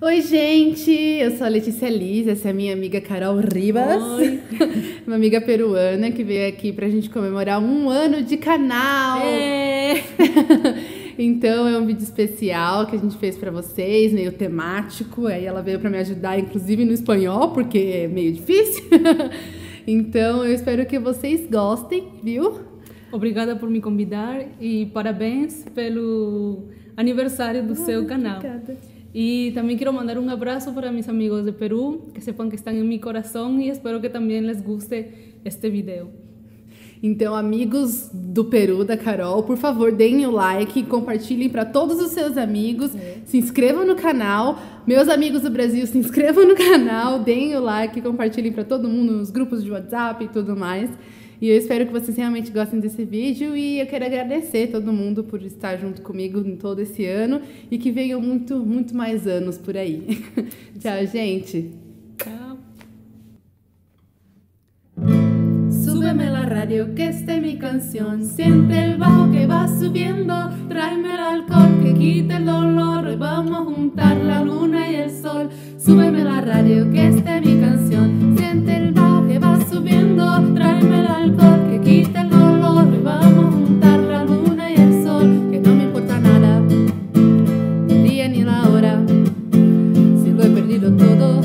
Oi, gente! Eu sou a Letícia Liz, essa é a minha amiga Carol Ribas. Oi! Uma amiga peruana que veio aqui pra gente comemorar um ano de canal. É. então é um vídeo especial que a gente fez pra vocês, meio temático. Aí ela veio pra me ajudar, inclusive no espanhol, porque é meio difícil. então eu espero que vocês gostem, viu? Obrigada por me convidar e parabéns pelo aniversário do seu canal. Obrigada. Y también quiero mandar un abrazo para mis amigos de Perú, que sepan que están en mi corazón y espero que también les guste este video. Então, amigos do Peru, da Carol, por favor, deem o like, compartilhem para todos os seus amigos, É. se inscrevam no canal. Meus amigos do Brasil, se inscrevam no canal, deem o like, compartilhem para todo mundo nos grupos de WhatsApp e tudo mais. E eu espero que vocês realmente gostem desse vídeo e eu quero agradecer todo mundo por estar junto comigo em todo esse ano e que venham muito, muito mais anos por aí. Tchau, gente. Chao. Súbeme la radio que esta es mi canción. Siente el bajo que va subiendo. Tráeme el alcohol que quite el dolor. Hoy vamos a juntar la luna y el sol. Súbeme la radio que esta es mi todo,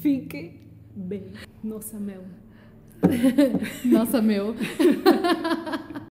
Fique bem. Nossa, Mel. Nossa, meu.